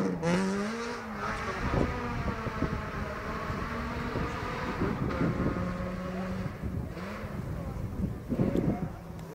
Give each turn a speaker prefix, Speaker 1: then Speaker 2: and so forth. Speaker 1: Mm-hmm.